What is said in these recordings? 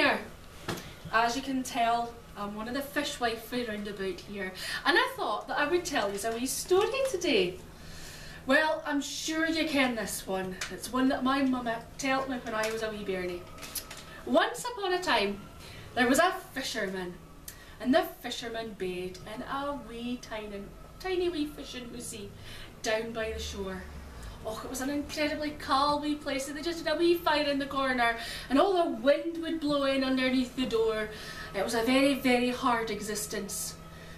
there. As you can tell, I'm one of the fishwifey roundabout here, and I thought that I would tell you a wee story today. Well, I'm sure you ken this one. It's one that my mama told me when I was a wee bairnie. Once upon a time, there was a fisherman, and the fisherman bade in a wee tiny, tiny wee fishing hoosie down by the shore. Oh, it was an incredibly calm wee place. and They just had a wee fire in the corner, and all the wind would blow in underneath the door. It was a very, very hard existence.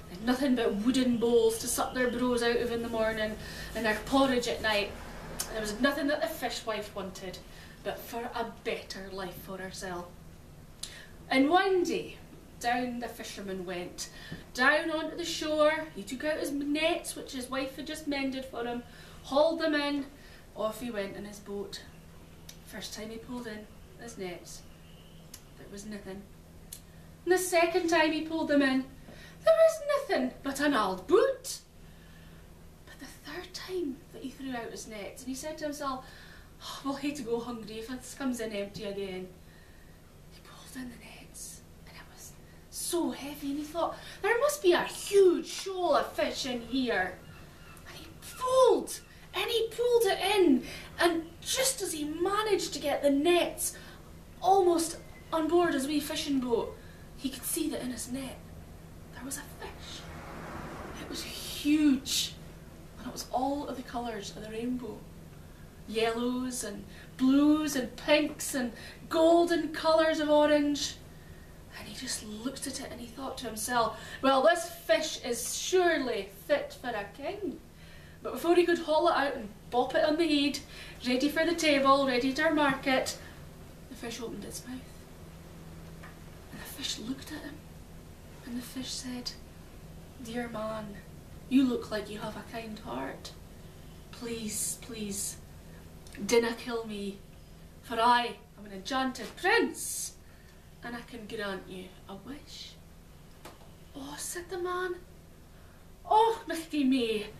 They had nothing but wooden bowls to suck their brose out of in the morning, and their porridge at night. There was nothing that the fishwife wanted, but for a better life for herself. And one day, down the fisherman went, down onto the shore. He took out his nets, which his wife had just mended for him, hauled them in, off he went in his boat. First time he pulled in his nets, there was nothing. And the second time he pulled them in, there was nothing but an old boot. But the third time that he threw out his nets, and he said to himself, oh, we'll hate to go hungry if this comes in empty again. He pulled in the nets, and it was so heavy, and he thought, there must be a huge shoal of fish in here. And he pulled, and he pulled it in, and just as he managed to get the nets almost on board his wee fishing boat, he could see that in his net there was a fish. It was huge, and it was all of the colours of the rainbow. Yellows and blues and pinks and golden colours of orange. And he just looked at it and he thought to himself, well, this fish is surely fit for a king. But before he could haul it out and bop it on the head, ready for the table, ready to market, the fish opened its mouth. And the fish looked at him. And the fish said, Dear man, you look like you have a kind heart. Please, please, dinna kill me, for I am an enchanted prince, and I can grant you a wish. Oh, said the man. Oh, Michty me, it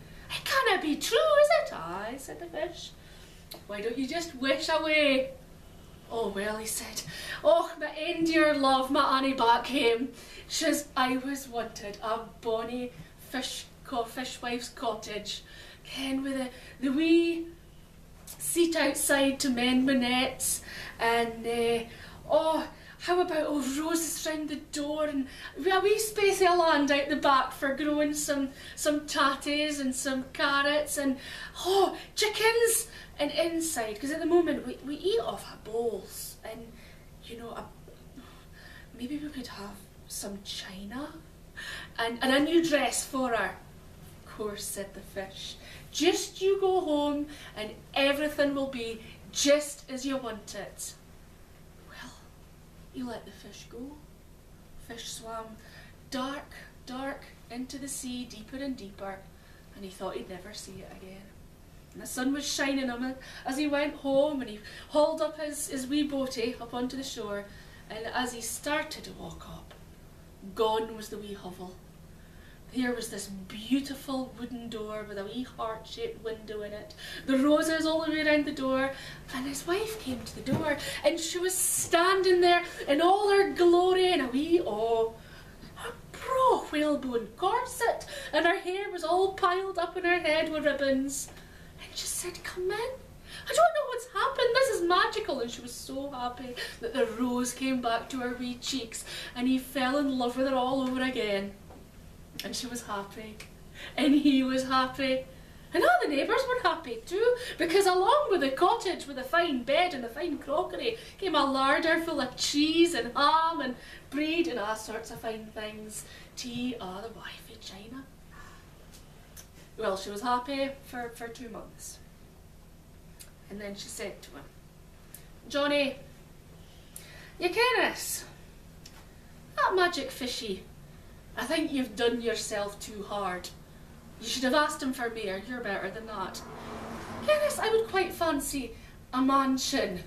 cannot be true, is it? Aye, said the fish. Why don't you just wish away? Oh, well, he said, oh, my end dear love, my Annie back home. She's I was wanted, a bonny fish co fishwife's cottage. Ken with the, the wee seat outside to mend my nets and uh, oh how about all roses round the door and a wee space of land out the back for growing some some tatties and some carrots and oh chickens and inside because at the moment we, we eat off our bowls and you know a, maybe we could have some china and, and a new dress for her of course said the fish just you go home and everything will be just as you want it. He let the fish go. Fish swam dark, dark into the sea, deeper and deeper, and he thought he'd never see it again. And the sun was shining on him as he went home and he hauled up his, his wee boatie eh, up onto the shore and as he started to walk up, gone was the wee hovel here was this beautiful wooden door with a wee heart-shaped window in it, the roses all the way around the door, and his wife came to the door, and she was standing there in all her glory in a wee, oh, a pro whalebone corset, and her hair was all piled up in her head with ribbons. And she said, come in. I don't know what's happened. This is magical. And she was so happy that the rose came back to her wee cheeks and he fell in love with her all over again and she was happy and he was happy and all the neighbours were happy too because along with the cottage with the fine bed and the fine crockery came a larder full of cheese and ham and bread and all sorts of fine things. Tea, ah, the wife in China. Well, she was happy for, for two months. And then she said to him, Johnny, you ken? That magic fishy I think you've done yourself too hard. You should have asked him for mayor. You're better than that. Yes, I would quite fancy a mansion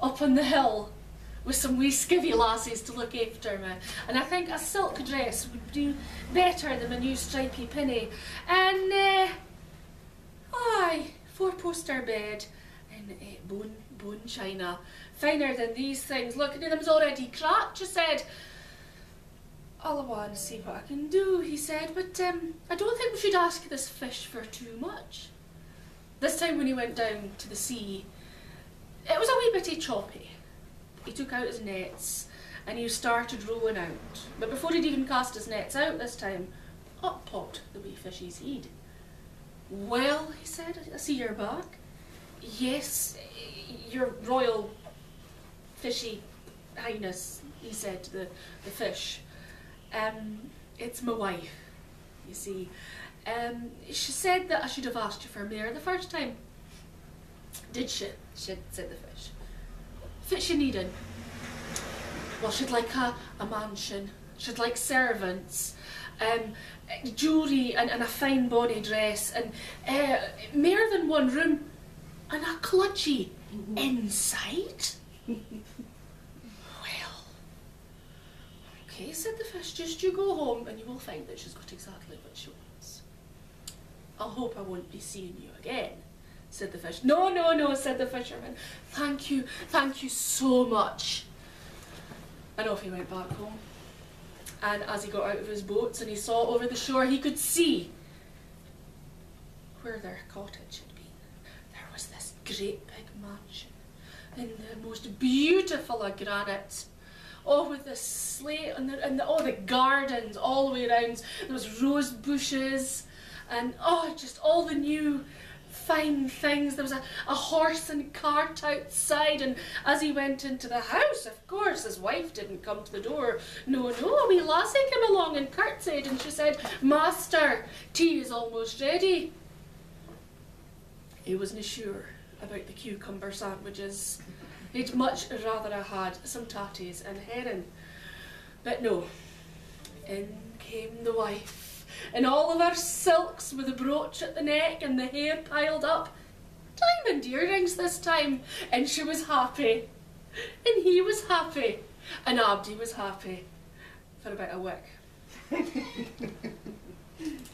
up on the hill with some wee skivvy lassies to look after me. And I think a silk dress would do better than a new stripy pinny. And, uh, aye, four-poster bed in uh, bone, bone china finer than these things. Look, them's already cracked, she said. I'll want to see what I can do, he said, but um, I don't think we should ask this fish for too much. This time when he went down to the sea, it was a wee bitty choppy. He took out his nets and he started rowing out. But before he'd even cast his nets out this time, up popped the wee fishie's head. Well, he said, I see you're back. Yes, your royal fishy highness, he said to the, the fish. Um, it's my wife, you see. Um, she said that I should have asked you for a mayor the first time. Did she? She said the fish. Fish you needed. Well, she'd like a, a mansion. She'd like servants, um, jewellery and, and a fine body dress, and uh, more than one room, and a clutchy mm-hmm. inside. Okay, said the fish, just you go home and you will find that she's got exactly what she wants. I hope I won't be seeing you again, said the fish. No, no, no, said the fisherman. Thank you, thank you so much. And off he went back home. And as he got out of his boats and he saw over the shore, he could see where their cottage had been. There was this great big mansion in the most beautiful of granite oh, with the slate and, the, and the, oh, the gardens all the way around. There was rose bushes and oh, just all the new fine things. There was a, a horse and cart outside, and as he went into the house, of course, his wife didn't come to the door. No, no, a wee lassie came along and curtsied, and she said, Master, tea is almost ready. He wasn't sure about the cucumber sandwiches. He'd much rather have had some tatties and herring. But no, in came the wife, in all of her silks with a brooch at the neck and the hair piled up. Diamond earrings this time, and she was happy. And he was happy, and Abdi was happy for about a week.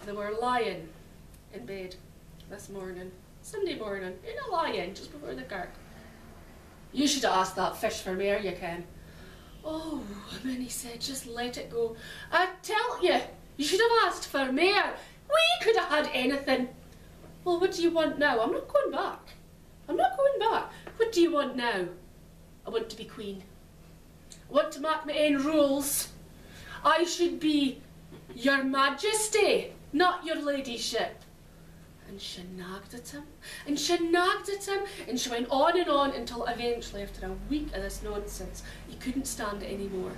they were lying in bed this morning, Sunday morning, in a lion just before the kirk. You should have asked that fish for mayor, you can. Oh, and then he said, just let it go. I tell you, you should have asked for mayor. We could have had anything. Well, what do you want now? I'm not going back. I'm not going back. What do you want now? I want to be queen. I want to make my own rules. I should be your majesty, not your ladyship and she nagged at him, and she nagged at him, and she went on and on until eventually, after a week of this nonsense, he couldn't stand it anymore.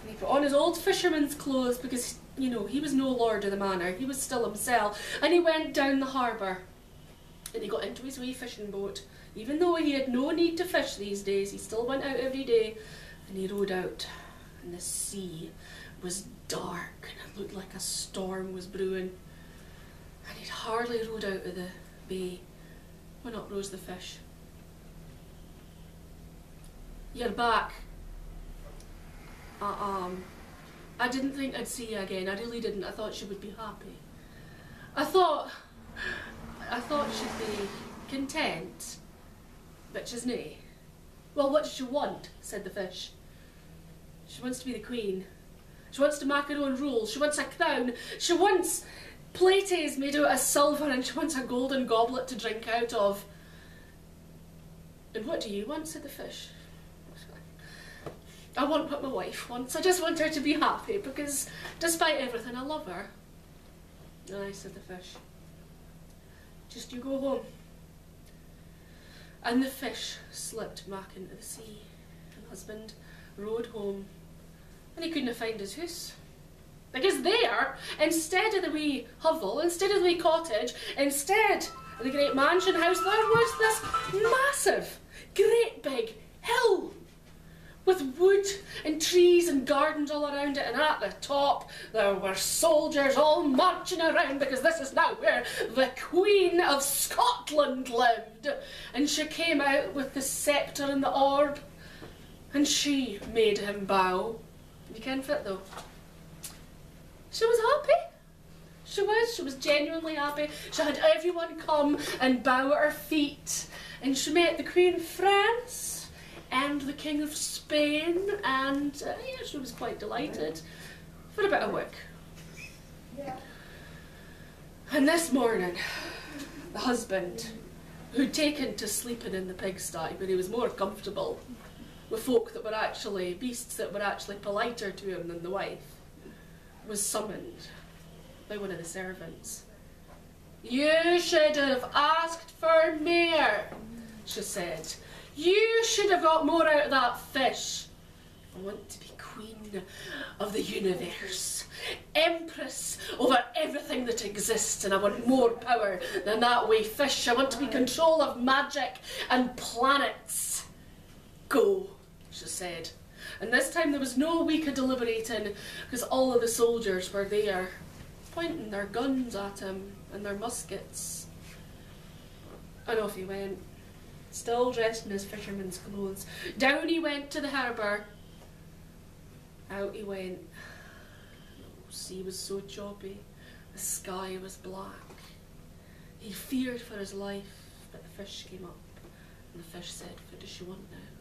And he put on his old fisherman's clothes because, you know, he was no lord of the manor, he was still himself, and he went down the harbour. And he got into his wee fishing boat. Even though he had no need to fish these days, he still went out every day, and he rowed out. And the sea was dark, and it looked like a storm was brewing and he'd hardly rowed out of the bay when up rose the fish. You're back. Uh, um, I didn't think I'd see you again. I really didn't. I thought she would be happy. I thought, I thought she'd be content, but she's nae. Well, what does she want? said the fish. She wants to be the queen. She wants to make her own rules. She wants a crown. She wants plate is made out of silver and she wants a golden goblet to drink out of. And what do you want? said the fish. I want what my wife wants. I just want her to be happy because despite everything, I love her. Aye, said the fish. Just you go home. And the fish slipped back into the sea. And husband rowed home and he couldn't find his house. Because there, instead of the wee hovel, instead of the wee cottage, instead of the great mansion house, there was this massive, great big hill with wood and trees and gardens all around it. And at the top, there were soldiers all marching around because this is now where the Queen of Scotland lived. And she came out with the sceptre and the orb, and she made him bow. You can fit though. She was happy. She was. She was genuinely happy. She had everyone come and bow at her feet. And she met the Queen of France and the King of Spain, and uh, yeah, she was quite delighted for about a week. And this morning, the husband, who'd taken to sleeping in the pigsty, but he was more comfortable with folk that were actually beasts that were actually politer to him than the wife, was summoned by one of the servants. You should have asked for more, she said. You should have got more out of that fish. I want to be queen of the universe, empress over everything that exists, and I want more power than that way fish. I want to be control of magic and planets. Go, she said. And this time there was no week of deliberating because all of the soldiers were there, pointing their guns at him and their muskets. And off he went, still dressed in his fisherman's clothes. Down he went to the harbour. Out he went. The sea was so choppy, the sky was black. He feared for his life, but the fish came up, and the fish said, What does she want now?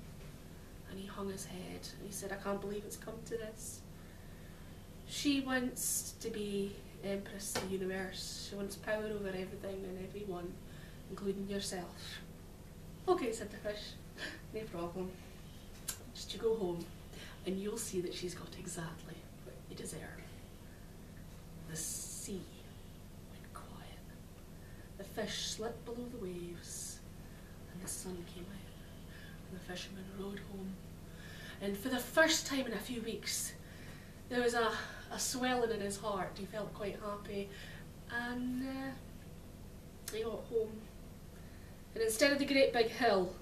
And he hung his head, and he said, I can't believe it's come to this. She wants to be Empress of the universe. She wants power over everything and everyone, including yourself. Okay, said the fish. No problem. Just you go home and you'll see that she's got exactly what you deserve. The sea went quiet. The fish slipped below the waves and the sun came out and the fisherman rode home. And for the first time in a few weeks, there was a, a swelling in his heart. He felt quite happy. And uh, he got home. And instead of the great big hill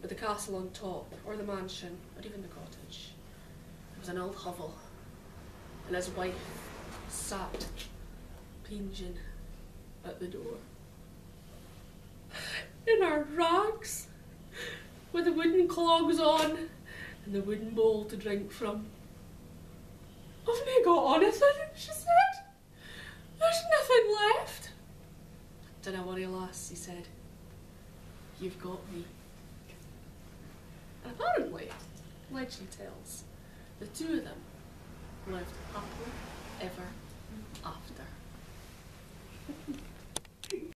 with the castle on top, or the mansion, or even the cottage, there was an old hovel. And his wife sat pinging at the door. In our rags, with the wooden clogs on, and the wooden bowl to drink from. I've not got anything, she said. There's nothing left. Dinna worry, lass, he said. You've got me. And apparently, legend tells, the two of them lived happily ever after.